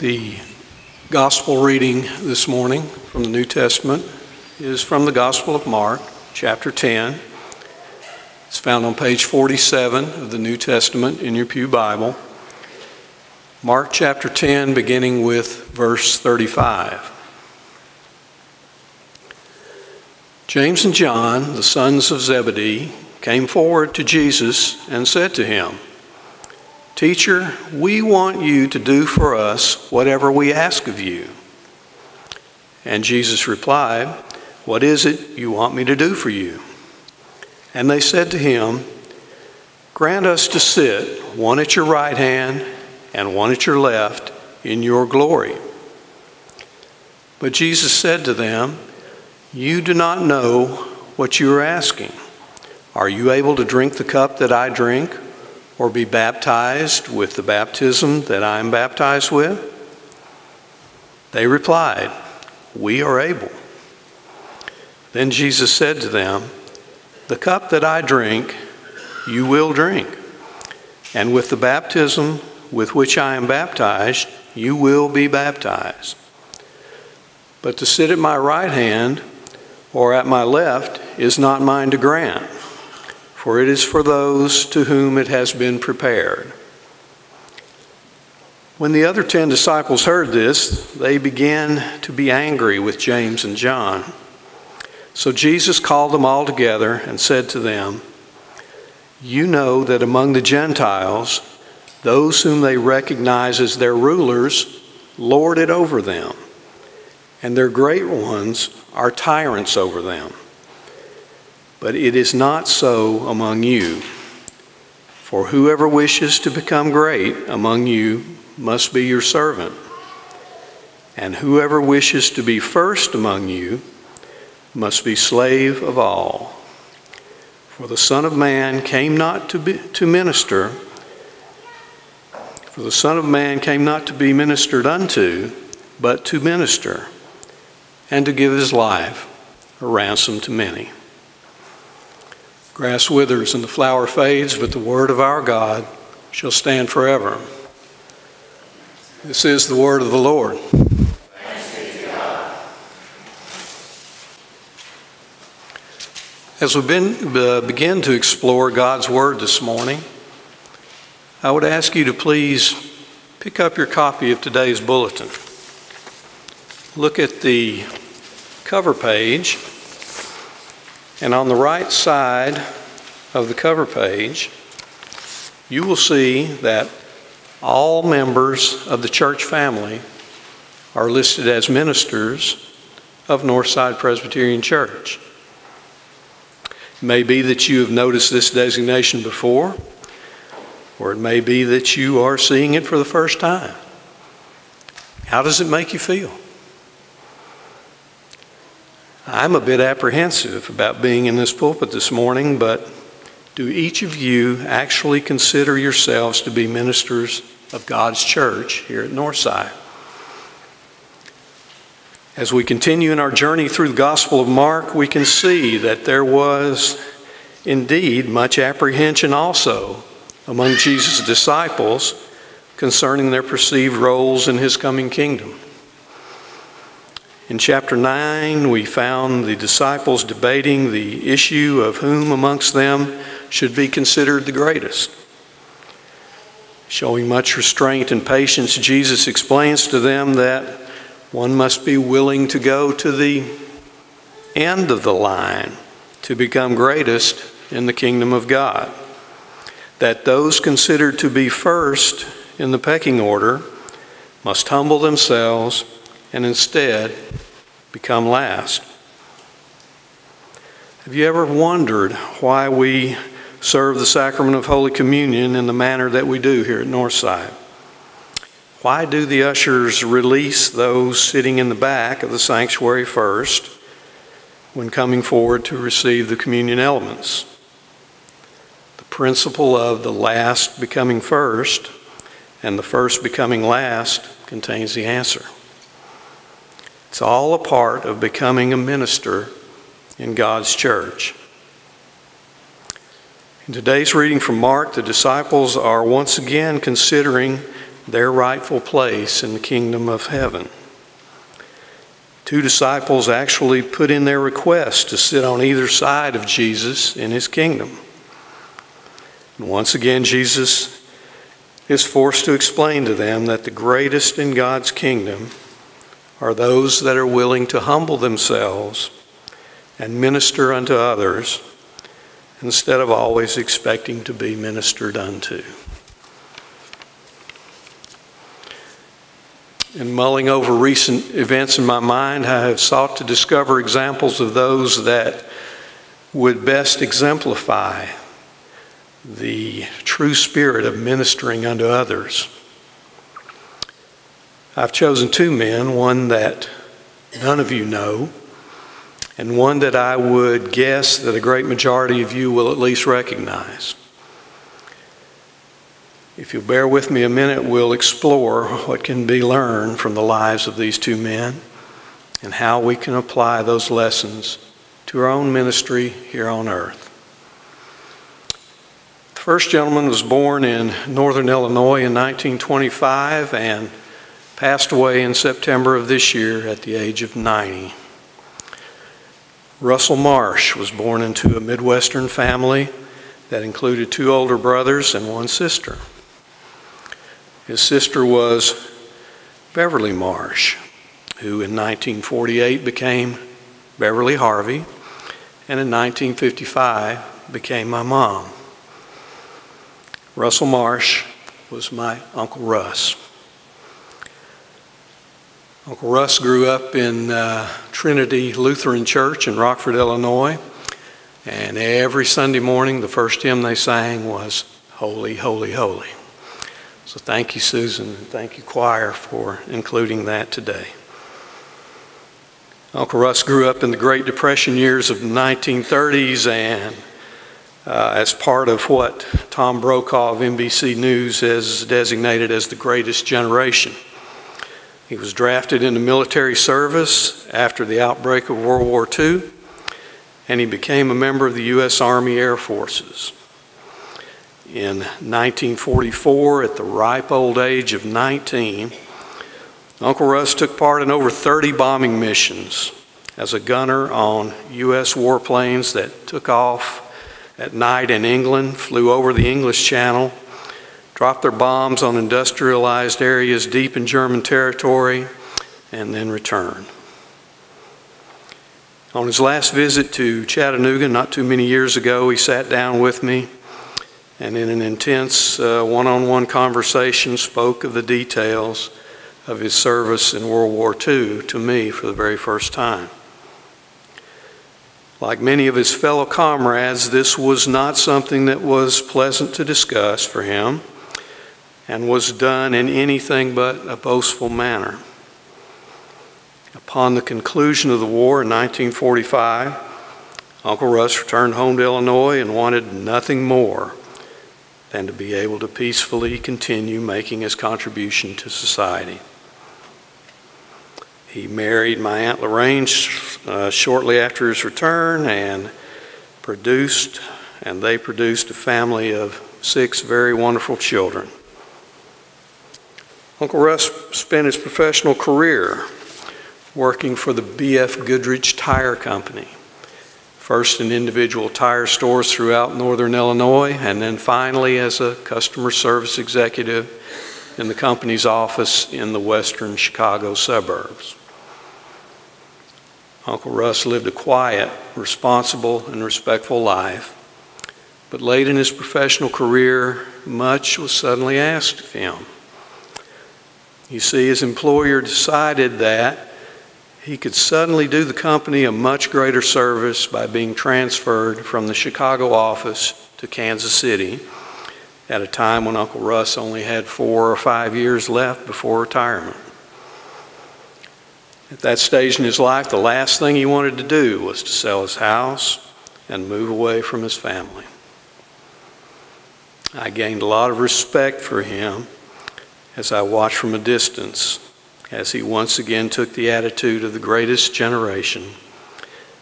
The gospel reading this morning from the New Testament is from the Gospel of Mark, chapter 10. It's found on page 47 of the New Testament in your Pew Bible. Mark chapter 10, beginning with verse 35. James and John, the sons of Zebedee, came forward to Jesus and said to him, Teacher, we want you to do for us whatever we ask of you. And Jesus replied, What is it you want me to do for you? And they said to him, Grant us to sit, one at your right hand and one at your left, in your glory. But Jesus said to them, You do not know what you are asking. Are you able to drink the cup that I drink? Or be baptized with the baptism that I am baptized with? They replied, We are able. Then Jesus said to them, The cup that I drink, you will drink, and with the baptism with which I am baptized, you will be baptized. But to sit at my right hand or at my left is not mine to grant for it is for those to whom it has been prepared. When the other ten disciples heard this, they began to be angry with James and John. So Jesus called them all together and said to them, You know that among the Gentiles, those whom they recognize as their rulers lord it over them, and their great ones are tyrants over them. But it is not so among you. For whoever wishes to become great among you must be your servant. And whoever wishes to be first among you must be slave of all. For the Son of Man came not to, be, to minister, for the Son of Man came not to be ministered unto, but to minister, and to give his life a ransom to many. Grass withers and the flower fades, but the word of our God shall stand forever. This is the word of the Lord. As we uh, begin to explore God's Word this morning, I would ask you to please pick up your copy of today's bulletin. Look at the cover page and on the right side of the cover page, you will see that all members of the church family are listed as ministers of Northside Presbyterian Church. It may be that you have noticed this designation before, or it may be that you are seeing it for the first time. How does it make you feel? I'm a bit apprehensive about being in this pulpit this morning, but do each of you actually consider yourselves to be ministers of God's church here at Northside? As we continue in our journey through the Gospel of Mark, we can see that there was indeed much apprehension also among Jesus' disciples concerning their perceived roles in his coming kingdom. In chapter 9, we found the disciples debating the issue of whom amongst them should be considered the greatest. Showing much restraint and patience, Jesus explains to them that one must be willing to go to the end of the line to become greatest in the kingdom of God. That those considered to be first in the pecking order must humble themselves and instead become last. Have you ever wondered why we serve the sacrament of Holy Communion in the manner that we do here at Northside? Why do the ushers release those sitting in the back of the sanctuary first when coming forward to receive the communion elements? The principle of the last becoming first and the first becoming last contains the answer. It's all a part of becoming a minister in God's church. In today's reading from Mark, the disciples are once again considering their rightful place in the kingdom of heaven. Two disciples actually put in their request to sit on either side of Jesus in his kingdom. And once again, Jesus is forced to explain to them that the greatest in God's kingdom are those that are willing to humble themselves and minister unto others instead of always expecting to be ministered unto. In mulling over recent events in my mind, I have sought to discover examples of those that would best exemplify the true spirit of ministering unto others. I've chosen two men, one that none of you know, and one that I would guess that a great majority of you will at least recognize. If you'll bear with me a minute, we'll explore what can be learned from the lives of these two men and how we can apply those lessons to our own ministry here on earth. The first gentleman was born in northern Illinois in 1925 and passed away in September of this year at the age of 90. Russell Marsh was born into a Midwestern family that included two older brothers and one sister. His sister was Beverly Marsh, who in 1948 became Beverly Harvey, and in 1955 became my mom. Russell Marsh was my Uncle Russ. Uncle Russ grew up in uh, Trinity Lutheran Church in Rockford, Illinois, and every Sunday morning the first hymn they sang was Holy, Holy, Holy. So thank you, Susan, and thank you, choir, for including that today. Uncle Russ grew up in the Great Depression years of the 1930s and uh, as part of what Tom Brokaw of NBC News has designated as the greatest generation. He was drafted into military service after the outbreak of World War II, and he became a member of the U.S. Army Air Forces. In 1944, at the ripe old age of 19, Uncle Russ took part in over 30 bombing missions as a gunner on U.S. warplanes that took off at night in England, flew over the English Channel, dropped their bombs on industrialized areas deep in German territory, and then returned. On his last visit to Chattanooga, not too many years ago, he sat down with me and in an intense one on one conversation spoke of the details of his service in World War II to me for the very first time. Like many of his fellow comrades, this was not something that was pleasant to discuss for him and was done in anything but a boastful manner. Upon the conclusion of the war in 1945, Uncle Russ returned home to Illinois and wanted nothing more than to be able to peacefully continue making his contribution to society. He married my Aunt Lorraine uh, shortly after his return and produced, and they produced a family of six very wonderful children. Uncle Russ spent his professional career working for the B.F. Goodrich Tire Company first in individual tire stores throughout northern Illinois, and then finally as a customer service executive in the company's office in the western Chicago suburbs. Uncle Russ lived a quiet, responsible, and respectful life, but late in his professional career, much was suddenly asked of him. You see, his employer decided that he could suddenly do the company a much greater service by being transferred from the Chicago office to Kansas City at a time when Uncle Russ only had four or five years left before retirement. At that stage in his life, the last thing he wanted to do was to sell his house and move away from his family. I gained a lot of respect for him as I watched from a distance as he once again took the attitude of the greatest generation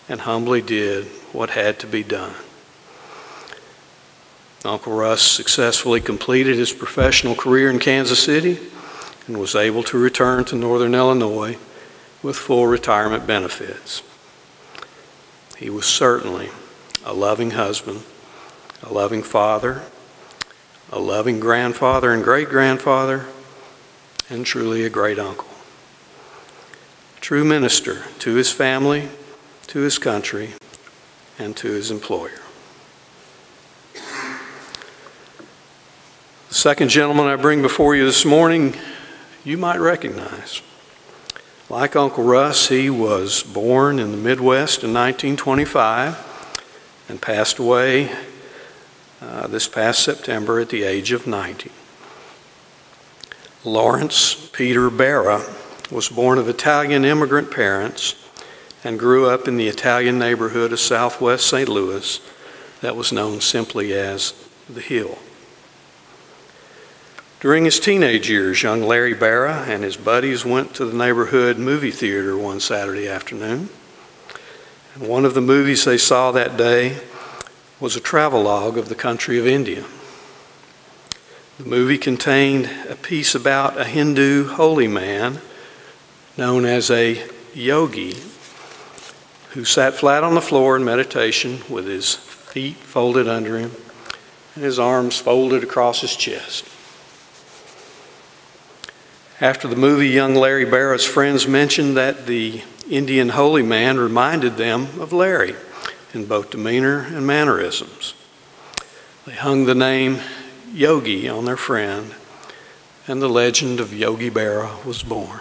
and humbly did what had to be done. Uncle Russ successfully completed his professional career in Kansas City and was able to return to Northern Illinois with full retirement benefits. He was certainly a loving husband, a loving father, a loving grandfather and great grandfather, and truly a great uncle. True minister to his family, to his country, and to his employer. The second gentleman I bring before you this morning, you might recognize. Like Uncle Russ, he was born in the Midwest in 1925 and passed away uh, this past September at the age of 90. Lawrence Peter Berra was born of Italian immigrant parents and grew up in the Italian neighborhood of southwest St. Louis that was known simply as the Hill. During his teenage years, young Larry Berra and his buddies went to the neighborhood movie theater one Saturday afternoon. And one of the movies they saw that day was a travelogue of the country of India. The movie contained a piece about a Hindu holy man known as a yogi who sat flat on the floor in meditation with his feet folded under him and his arms folded across his chest. After the movie, young Larry Berra's friends mentioned that the Indian holy man reminded them of Larry in both demeanor and mannerisms. They hung the name Yogi on their friend, and the legend of Yogi Berra was born.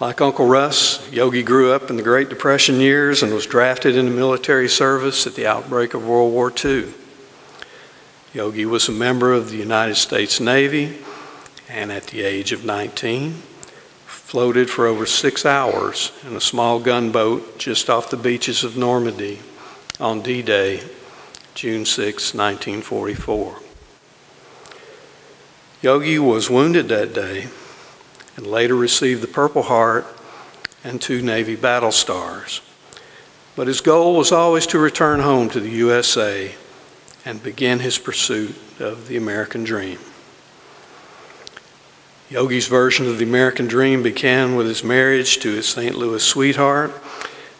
Like Uncle Russ, Yogi grew up in the Great Depression years and was drafted into military service at the outbreak of World War II. Yogi was a member of the United States Navy and at the age of 19, floated for over six hours in a small gunboat just off the beaches of Normandy on D Day, June 6, 1944. Yogi was wounded that day and later received the Purple Heart and two Navy battle stars. But his goal was always to return home to the USA and begin his pursuit of the American dream. Yogi's version of the American dream began with his marriage to his St. Louis sweetheart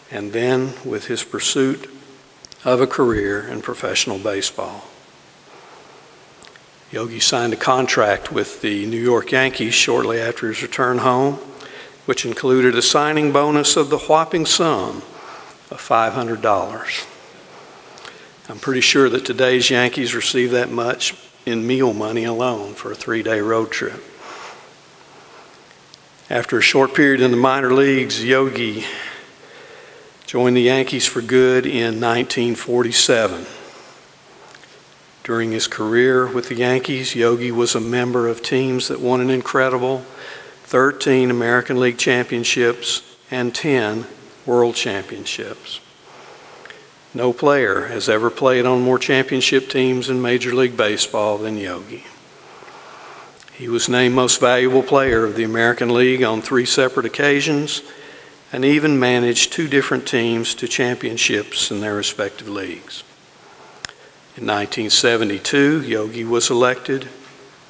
and then with his pursuit of a career in professional baseball. Yogi signed a contract with the New York Yankees shortly after his return home, which included a signing bonus of the whopping sum of $500. I'm pretty sure that today's Yankees receive that much in meal money alone for a three day road trip. After a short period in the minor leagues, Yogi joined the Yankees for good in 1947. During his career with the Yankees, Yogi was a member of teams that won an incredible 13 American League championships and 10 World Championships. No player has ever played on more championship teams in Major League Baseball than Yogi. He was named Most Valuable Player of the American League on three separate occasions and even managed two different teams to championships in their respective leagues. In 1972, Yogi was elected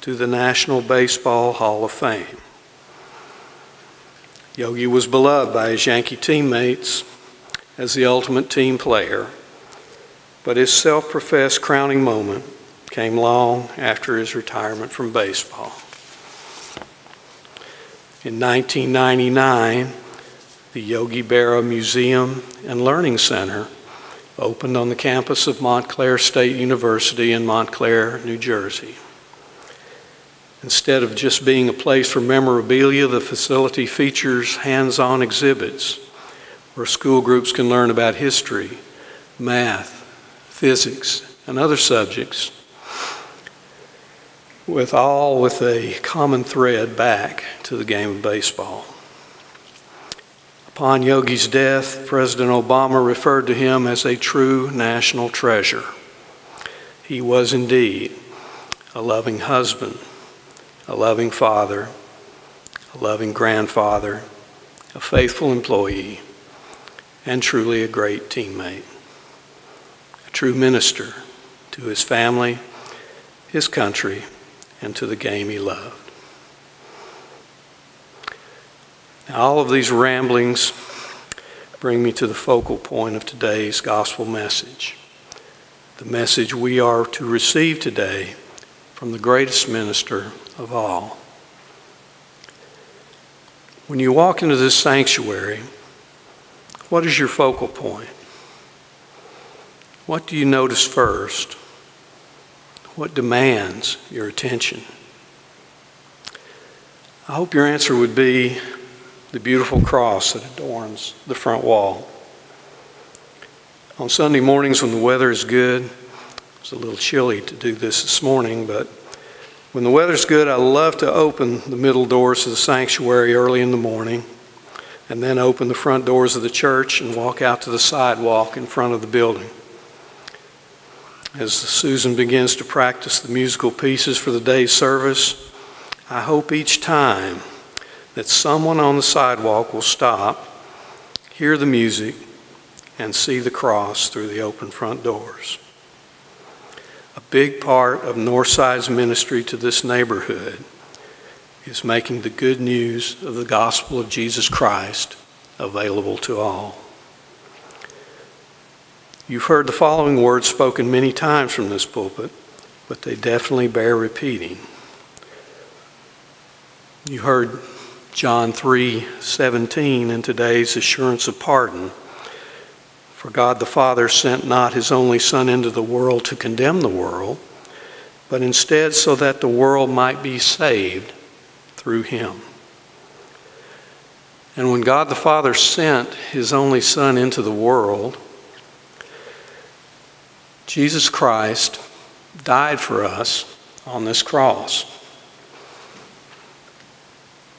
to the National Baseball Hall of Fame. Yogi was beloved by his Yankee teammates as the ultimate team player, but his self professed crowning moment came long after his retirement from baseball. In 1999, the Yogi Berra Museum and Learning Center opened on the campus of Montclair State University in Montclair, New Jersey. Instead of just being a place for memorabilia, the facility features hands on exhibits where school groups can learn about history, math, physics, and other subjects with all with a common thread back to the game of baseball. Upon Yogi's death, President Obama referred to him as a true national treasure. He was indeed a loving husband, a loving father, a loving grandfather, a faithful employee, and truly a great teammate. A true minister to his family, his country, and to the game he loved. All of these ramblings bring me to the focal point of today's gospel message. The message we are to receive today from the greatest minister of all. When you walk into this sanctuary, what is your focal point? What do you notice first? What demands your attention? I hope your answer would be the beautiful cross that adorns the front wall. On Sunday mornings when the weather is good, it's a little chilly to do this this morning, but when the weather's good, I love to open the middle doors of the sanctuary early in the morning and then open the front doors of the church and walk out to the sidewalk in front of the building. As Susan begins to practice the musical pieces for the day's service, I hope each time that someone on the sidewalk will stop, hear the music, and see the cross through the open front doors. A big part of Northside's ministry to this neighborhood is making the good news of the gospel of Jesus Christ available to all. You've heard the following words spoken many times from this pulpit, but they definitely bear repeating. You heard John 3:17 in today's assurance of pardon. For God the Father sent not his only son into the world to condemn the world, but instead so that the world might be saved through him. And when God the Father sent his only Son into the world, Jesus Christ died for us on this cross.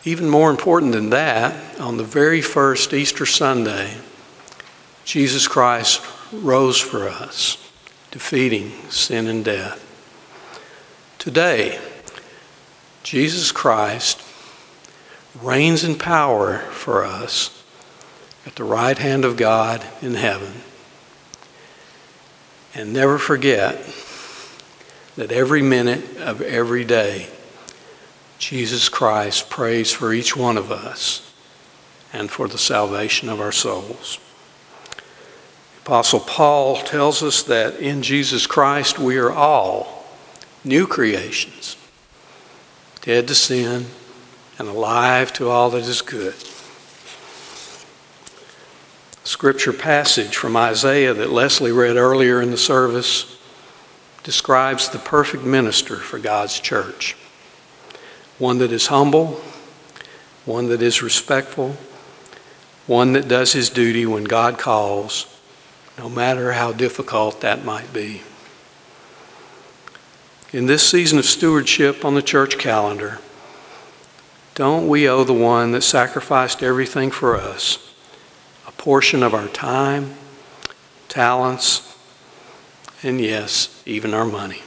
Even more important than that, on the very first Easter Sunday, Jesus Christ rose for us, defeating sin and death. Today, Jesus Christ reigns in power for us at the right hand of God in heaven. And never forget that every minute of every day, Jesus Christ prays for each one of us and for the salvation of our souls. Apostle Paul tells us that in Jesus Christ we are all new creations dead to sin, and alive to all that is good. Scripture passage from Isaiah that Leslie read earlier in the service describes the perfect minister for God's church one that is humble, one that is respectful, one that does his duty when God calls, no matter how difficult that might be. In this season of stewardship on the church calendar, don't we owe the one that sacrificed everything for us a portion of our time, talents, and yes, even our money?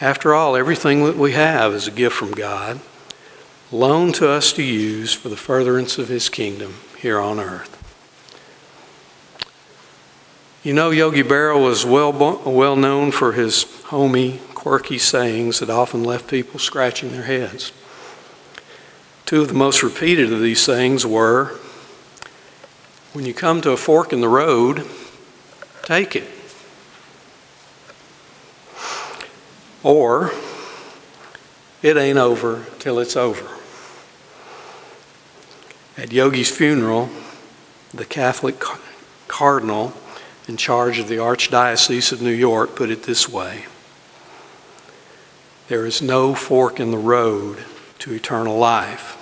After all, everything that we have is a gift from God, loaned to us to use for the furtherance of His kingdom here on earth. You know, Yogi Berra was well, well known for his homey, quirky sayings that often left people scratching their heads. Two of the most repeated of these sayings were when you come to a fork in the road, take it. Or, it ain't over till it's over. At Yogi's funeral, the Catholic cardinal in charge of the Archdiocese of New York put it this way There is no fork in the road to eternal life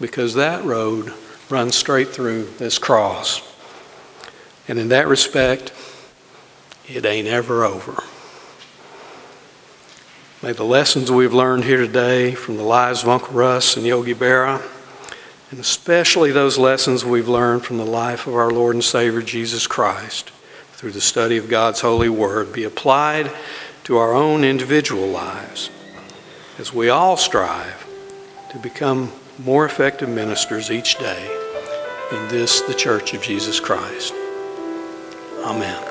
because that road runs straight through this cross. And in that respect, it ain't ever over. May the lessons we've learned here today from the lives of Uncle Russ and Yogi Berra and especially those lessons we've learned from the life of our Lord and Savior Jesus Christ through the study of God's holy word be applied to our own individual lives as we all strive to become more effective ministers each day in this, the Church of Jesus Christ. Amen.